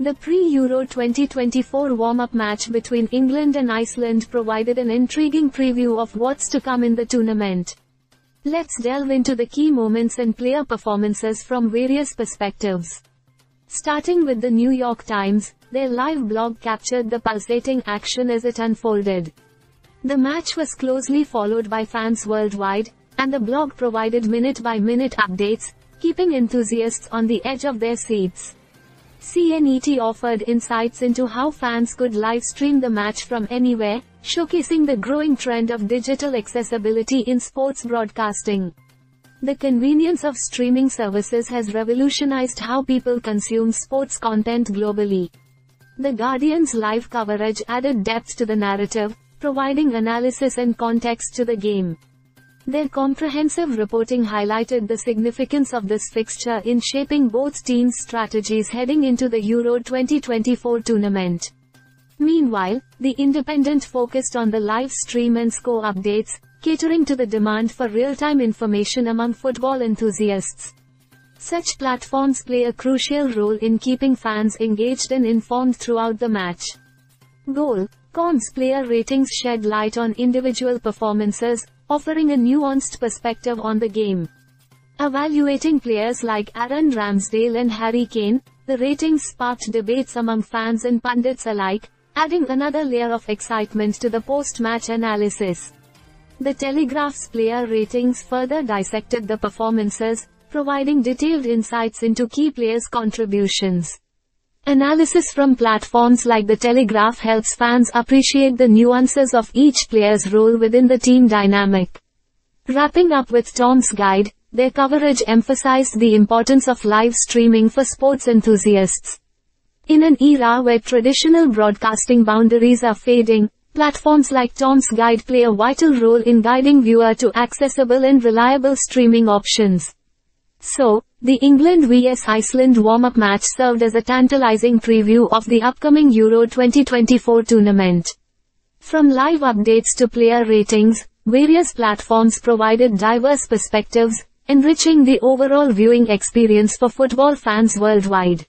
The pre-Euro 2024 warm-up match between England and Iceland provided an intriguing preview of what's to come in the tournament. Let's delve into the key moments and player performances from various perspectives. Starting with the New York Times, their live blog captured the pulsating action as it unfolded. The match was closely followed by fans worldwide, and the blog provided minute-by-minute updates, keeping enthusiasts on the edge of their seats. CNET offered insights into how fans could live stream the match from anywhere, showcasing the growing trend of digital accessibility in sports broadcasting. The convenience of streaming services has revolutionized how people consume sports content globally. The Guardian's live coverage added depth to the narrative, providing analysis and context to the game. Their comprehensive reporting highlighted the significance of this fixture in shaping both teams' strategies heading into the Euro 2024 tournament. Meanwhile, The Independent focused on the live stream and score updates, catering to the demand for real-time information among football enthusiasts. Such platforms play a crucial role in keeping fans engaged and informed throughout the match. Goal. Cons player ratings shed light on individual performances, offering a nuanced perspective on the game. Evaluating players like Aaron Ramsdale and Harry Kane, the ratings sparked debates among fans and pundits alike, adding another layer of excitement to the post-match analysis. The Telegraph's player ratings further dissected the performances, providing detailed insights into key players' contributions. Analysis from platforms like The Telegraph helps fans appreciate the nuances of each player's role within the team dynamic. Wrapping up with Tom's Guide, their coverage emphasized the importance of live streaming for sports enthusiasts. In an era where traditional broadcasting boundaries are fading, platforms like Tom's Guide play a vital role in guiding viewer to accessible and reliable streaming options. So, the England vs Iceland warm-up match served as a tantalizing preview of the upcoming Euro 2024 tournament. From live updates to player ratings, various platforms provided diverse perspectives, enriching the overall viewing experience for football fans worldwide.